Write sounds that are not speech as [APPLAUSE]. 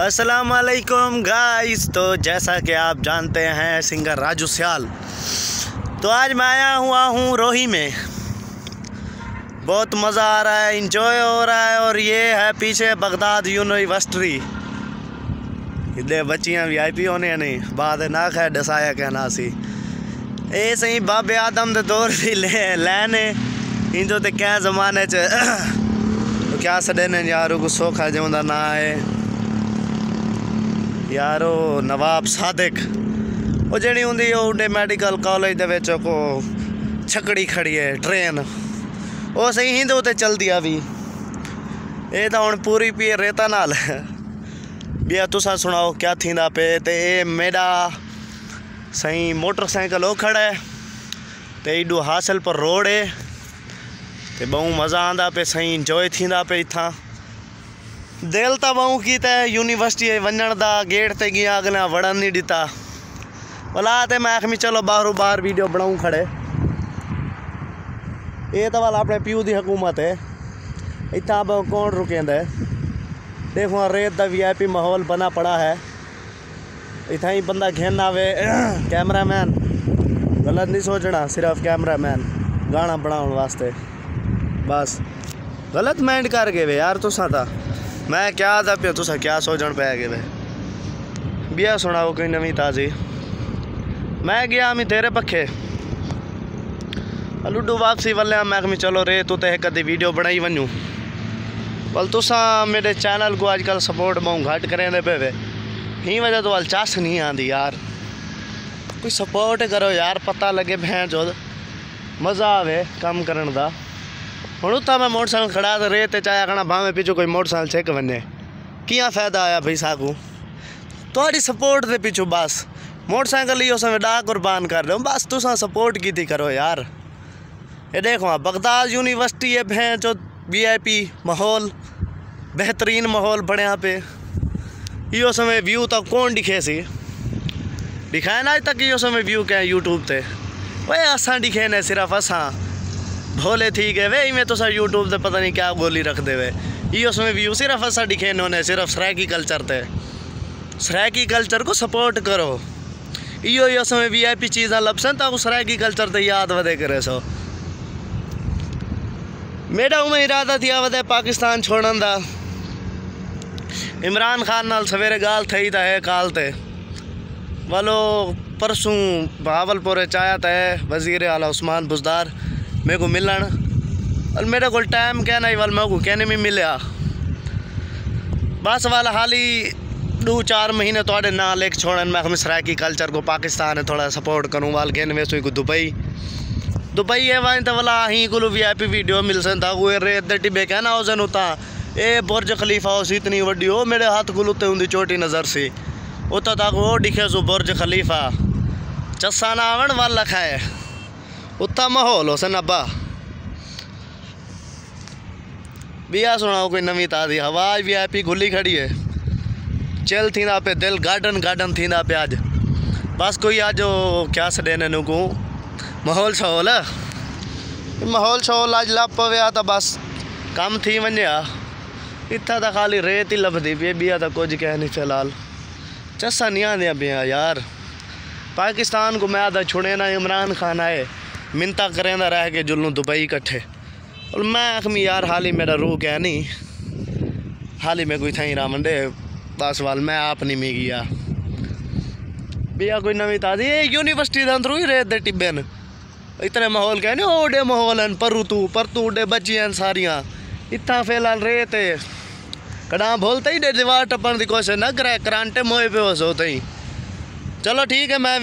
असलकुम गाइस। तो जैसा कि आप जानते हैं, सिंगर राजू सियाल। तो आज मैं आया हुआ हूँ रोही में। बहुत मज़ा आ रहा है इंजॉय हो रहा है, और ये है पीछे बगदाद यूनिवर्सिटी इधर बच्चियाँ वी आई पी होने नहीं, बाद ना खै डसाया कहना सी ए सही बाबे आदम दे दौर दी ले, लैने इंजो ते क्या ज़माने च। [COUGHS] क्या सॾे यार को सौखा जो ना ਯਾਰ, ਉਹ ਨਵਾਬ ਸਾਦਿਕ। ਉਹ ਜਿਹੜੀ ਹੁੰਦੀ ਉਹ ਡੇ ਮੈਡੀਕਲ ਕਾਲਜ ਦੇ ਵਿੱਚ ਕੋ ਛਕੜੀ ਖੜੀ ਹੈ ਟ੍ਰੇਨ ਉਹ ਸਹੀ ਹਿੰਦ ਤੇ ਚਲਦੀ ਆ ਵੀ। ਇਹ ਤਾਂ ਹੁਣ ਪੂਰੀ ਪੀ ਰੇਤਾ ਨਾਲ। ਵੀ ਆ, ਤੁਸੀਂ ਸੁਣਾਓ ਕੀ ਥੀਂਦਾ ਪਏ ਤੇ ਇਹ ਮੇਰਾ ਸਹੀ ਮੋਟਰਸਾਈਕਲ ਉਹ ਖੜਾ ਹੈ ਤੇ ਏਡੂ ਹਾਸਲ ਪਰ ਰੋਡ ਹੈ ਤੇ ਬਹੁਤ ਮਜ਼ਾ ਆਂਦਾ ਪਏ ਸਹੀ ਇੰਜੋਏ ਥੀਂਦਾ ਪਏ ਇਥਾਂ। देलता बाऊ कीते यूनिवर्सिटी वञण था गेट ते कीअं वड़न नहीं दिता। ॾिता भला मैं आखमी, चलो बहरों बाहर वीडियो बनाऊ खड़े। ये तो वाला अपने प्यू की हकूमत है इतना अब कौन रुकेंदे देखो, रेत का वीआईपी माहौल बना पड़ा है। इतना ही बंदा घेन आवे [CLEARS THROAT] कैमरा मैन गलत नहीं सोचना, सिर्फ़ कैमरा मैन गाना बनाने वास्ते। बस। गलत माइंड कर गए यार तुसा तो मैं क्या था पे तुसा क्या सोचन पै गए बिया सुनाओ कोई नवी ताज़ी। मैं गया मैं तेरे पखे लूडो वापसी वाले मैं कमी चलो रे, तू तो एक वीडियो बनाई वनू वल तुसा मेरे चैनल को आजकल सपोर्ट बहुत घट करें दे पे वे। ही वजह तो वाल चस नहीं आती यार। कोई सपोर्ट करो यार, पता लगे भैं जो मज़ा आवे कम करन दा। हूँ उत्ता मैं मोटरसाइकिल खड़ा तो रेत चाया आखना भावें पिछू कोई मोटरसाइकिल छिक वने किया फ़ायदा आया भाई साकू? थोड़ी सपोर्ट दे पिछू, बस। मोटरसाइकिल ही उसमें डा कुर्बान कर रहे हो। बस तुसा सपोर्ट की थी करो यार। ये देखो बगदाद यूनिवर्सिटी है, भैं जो वीआईपी माहौल, बेहतरीन माहौल बनया पे। यो समय व्यू तो कौन दिखे सी? दिखाए ना अज तक यो समय व्यू क्या यूट्यूब ते? वे असा दिखे ने सिर्फ़ असा। भोले ठीक है वे में तो सर यूट्यूब से पता नहीं क्या गोली रख दे वे। यो समय व्यू सिर्फ़ असा दिखे ने सिर्फ़ सराकी कल्चर ते। सराकी कल्चर को सपोर्ट करो। इो यो समय वी आई पी चीज़ा लभसन तो सराकी कल्चर ते याद वधे करे सो। मेरा उमें इरादा थी वधे पाकिस्तान छोड़न का इमरान खान नाल सवेरे गाल थी था है काल ते। वालो परसों भावलपुर चाया था वज़ीर आला उस्मान बुजदार। मेरे को मिलन और मेरे को टाइम क्या नहीं वाल मेरे को कहने में मिलया बस वाल हाल ही दो चार महीने थोड़े ना लेके छोड़न, मैं हम सराकी कल्चर को पाकिस्तान है थोड़ा सपोर्ट करूँ वाल गेन वैसे को दुबई। दुबई है वहीं तो वाला अहीं को वी आई पी वीडियो मिल सकता वो रेत दे टिब्बे कहना उस उता ए बुरज खलीफा उस इतनी वड्डी हो मेरे हाथ को उत्ते उनकी छोटी नज़र सी। उत तक वो दिखे सो बुरज खलीफा। चस्सा ना आवन वाल लखा है उत्ता माहौल हो सन अब्बा बिया सुनाओ कोई नवी ताज़ी हवा भी आई पी खुली खड़ी है चिल थी पे दिल गार्डन गार्डन थी पे अज बस कोई अज क्या सॾे को माहौल शहोल माहौल शहोल अज लप पवे तो बस कम थी वञे इतना तो खाली रेत ही लभदी पी बिया तो कुछ कह नहीं फ़िलहाल चसा नहीं आंदिया पिया यार पाकिस्तान को मैं तो छुड़े ना इमरान खान आए मिनता करें रह के जुलूँ दुबई कट्ठे और मैं आखमी यार हाल ही मेरा रूह क्या नहीं हाल ही में कोई थी रामंडे बस वाल मैं आप नहीं मी गया भैया कोई नवी ताजी ये यूनिवर्सिटी के अंदर ही रेत दे टिब्बे न इतने माहौल क्या नहीं ओडे माहौल हैं पर तू पर तू डे बच्चियाँ सारियाँ इतना फ़िलहाल रेत है कड़ा बोलते ही डे दीवार टप्पन की कोशिश ना करे करांटे मोए पे हो सो ही चलो ठीक है मैं